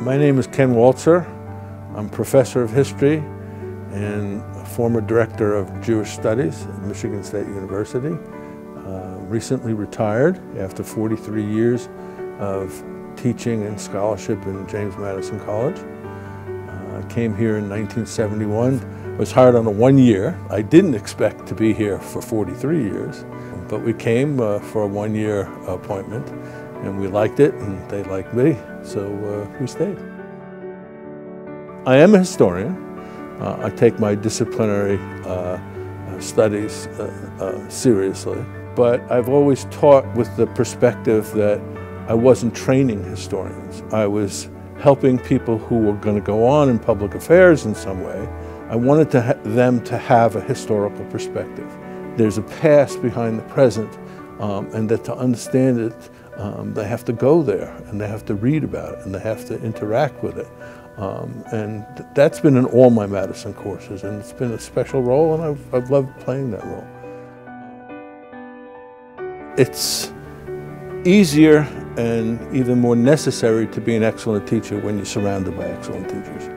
My name is Ken Waltzer. I'm professor of history and former director of Jewish Studies at Michigan State University. Uh, recently retired after 43 years of teaching and scholarship in James Madison College. Uh, I came here in 1971, was hired on a one year. I didn't expect to be here for 43 years, but we came uh, for a one year appointment and we liked it and they liked me, so uh, we stayed. I am a historian. Uh, I take my disciplinary uh, studies uh, seriously, but I've always taught with the perspective that I wasn't training historians. I was helping people who were going to go on in public affairs in some way. I wanted to them to have a historical perspective. There's a past behind the present, um, and that to understand it, um, they have to go there, and they have to read about it, and they have to interact with it. Um, and th that's been in all my Madison courses, and it's been a special role, and I've, I've loved playing that role. It's easier and even more necessary to be an excellent teacher when you're surrounded by excellent teachers.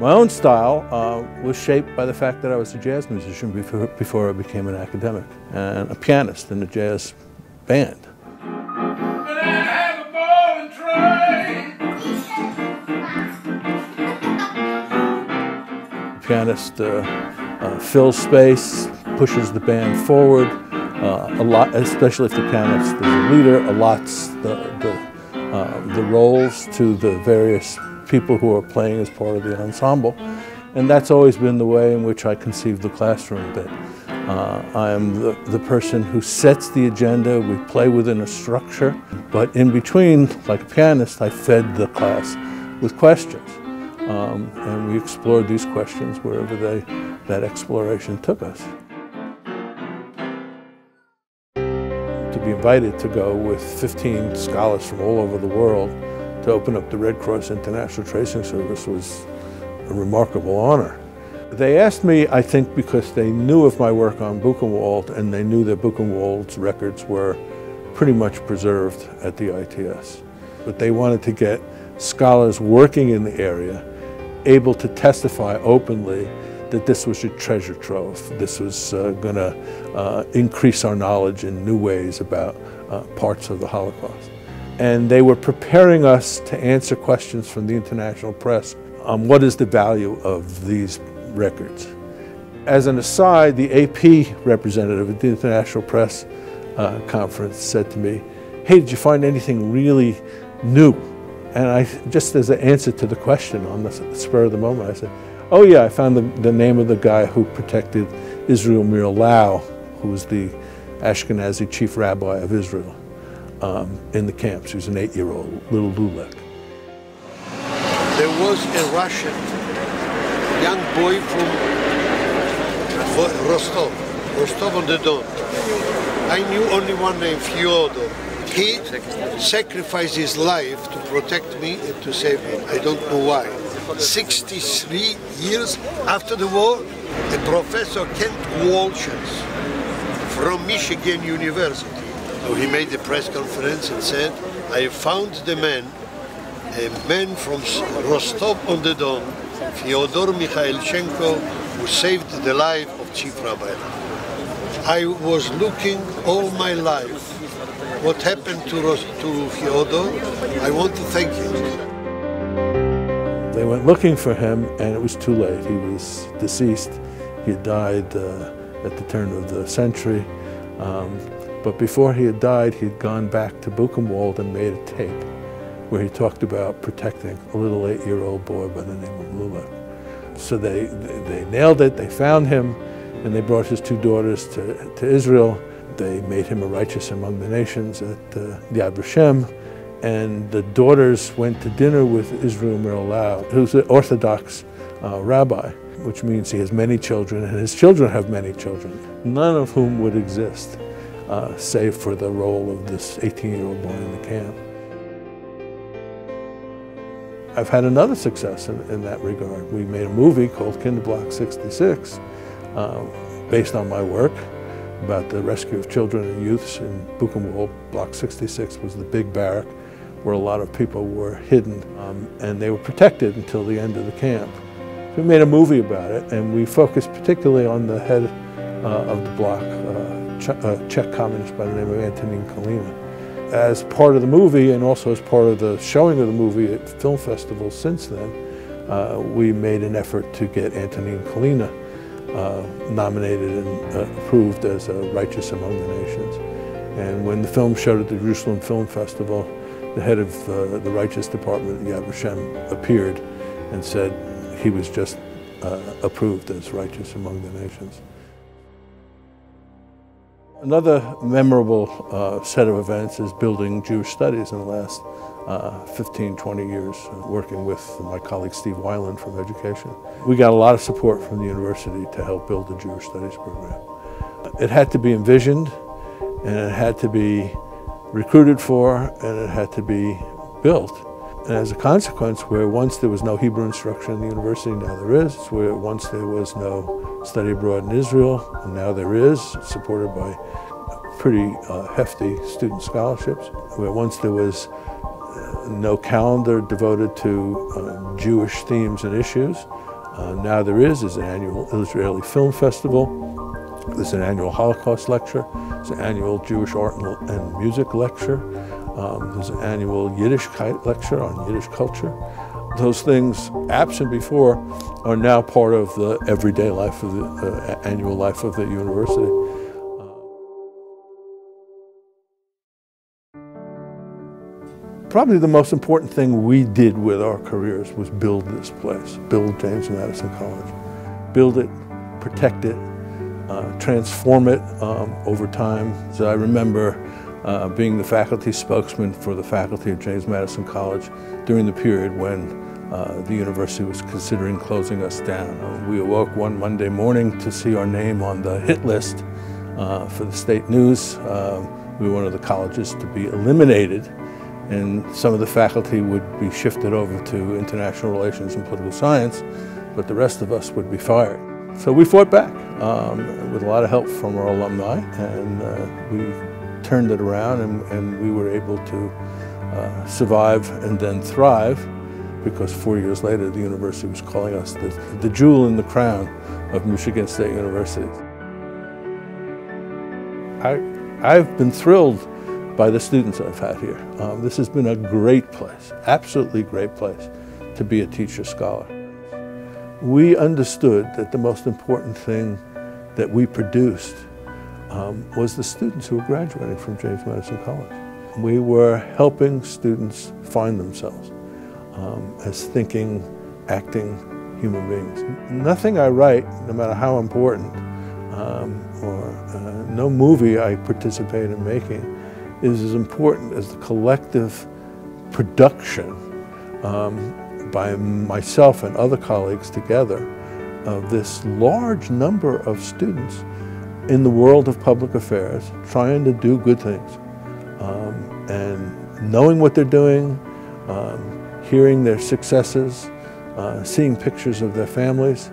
My own style uh, was shaped by the fact that I was a jazz musician before, before I became an academic and a pianist in a jazz band. Pianist uh, uh, fills space, pushes the band forward, uh, a lot, especially if the pianist is a leader, allots the, the, uh, the roles to the various people who are playing as part of the ensemble. And that's always been the way in which I conceive the classroom that uh, I am the, the person who sets the agenda, we play within a structure, but in between, like a pianist, I fed the class with questions. Um, and we explored these questions wherever they, that exploration took us. To be invited to go with 15 scholars from all over the world to open up the Red Cross International Tracing Service was a remarkable honor. They asked me, I think, because they knew of my work on Buchenwald and they knew that Buchenwald's records were pretty much preserved at the ITS. But they wanted to get scholars working in the area able to testify openly that this was a treasure trove. This was uh, going to uh, increase our knowledge in new ways about uh, parts of the Holocaust. And they were preparing us to answer questions from the international press on what is the value of these records. As an aside, the AP representative at the International Press uh, Conference said to me, hey, did you find anything really new and I, just as an answer to the question on the spur of the moment, I said, oh yeah, I found the, the name of the guy who protected Israel Meir Lau, who was the Ashkenazi chief rabbi of Israel um, in the camps. He was an eight-year-old, little Lulek. There was a Russian young boy from Rostov, Rostov on the Don. I knew only one name, Fyodor. He sacrificed his life to protect me and to save me. I don't know why. 63 years after the war, a professor Kent Walshers from Michigan University, so he made a press conference and said, I found the man, a man from Rostov-on-the-Don, Fyodor Mikhailchenko, who saved the life of Chief Rabbi. I was looking all my life what happened to, to Fyodor, I want to thank him. They went looking for him and it was too late. He was deceased. He had died uh, at the turn of the century. Um, but before he had died, he had gone back to Buchenwald and made a tape where he talked about protecting a little eight-year-old boy by the name of Lulek. So they, they nailed it, they found him, and they brought his two daughters to, to Israel. They made him a righteous among the nations at uh, Yad Vashem. And the daughters went to dinner with Israel Meir Lau, who's an Orthodox uh, rabbi, which means he has many children, and his children have many children, none of whom would exist, uh, save for the role of this 18-year-old boy in the camp. I've had another success in, in, that regard. We made a movie called Kinderblock 66, uh, based on my work about the rescue of children and youths in Buchenwald. Block 66 was the big barrack where a lot of people were hidden, um, and they were protected until the end of the camp. We made a movie about it, and we focused particularly on the head uh, of the block, uh, a Czech communist by the name of Antonín Kalina. As part of the movie, and also as part of the showing of the movie at film festivals since then, uh, we made an effort to get Antonín Kalina uh, nominated and uh, approved as a Righteous Among the Nations. And when the film showed at the Jerusalem Film Festival, the head of uh, the Righteous Department Yad Vashem appeared and said he was just uh, approved as Righteous Among the Nations. Another memorable uh, set of events is building Jewish studies in the last uh, 15, 20 years, uh, working with my colleague Steve Weiland from education. We got a lot of support from the university to help build the Jewish studies program. It had to be envisioned, and it had to be recruited for, and it had to be built. And as a consequence, where once there was no Hebrew instruction in the university, now there is. Where once there was no study abroad in Israel, and now there is, supported by pretty uh, hefty student scholarships. Where once there was no calendar devoted to uh, Jewish themes and issues, uh, now there is, is an annual Israeli Film Festival. There's an annual Holocaust lecture. There's an annual Jewish art and music lecture. Um, there's an annual Yiddishkeit lecture on Yiddish culture. Those things, absent before, are now part of the everyday life of the uh, annual life of the university. Probably the most important thing we did with our careers was build this place, build James Madison College. Build it, protect it, uh, transform it um, over time. So I remember uh, being the faculty spokesman for the faculty of James Madison College during the period when uh, the university was considering closing us down. Uh, we awoke one Monday morning to see our name on the hit list uh, for the state news. Uh, we were one of the colleges to be eliminated and some of the faculty would be shifted over to international relations and political science, but the rest of us would be fired. So we fought back um, with a lot of help from our alumni, and uh, we turned it around and, and we were able to uh, survive and then thrive because four years later the university was calling us the, the jewel in the crown of Michigan State University. I, I've been thrilled by the students I've had here. Um, this has been a great place, absolutely great place to be a teacher scholar. We understood that the most important thing that we produced um, was the students who were graduating from James Madison College. We were helping students find themselves um, as thinking, acting human beings. Nothing I write, no matter how important, um, or uh, no movie I participate in making, is as important as the collective production um, by myself and other colleagues together of this large number of students in the world of public affairs trying to do good things um, and knowing what they're doing, um, hearing their successes, uh, seeing pictures of their families.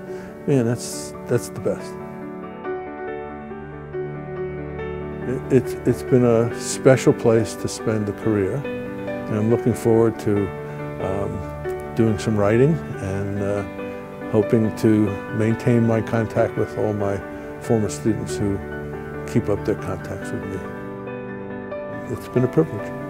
Man, that's, that's the best. It's, it's been a special place to spend a career and I'm looking forward to um, doing some writing and uh, hoping to maintain my contact with all my former students who keep up their contacts with me. It's been a privilege.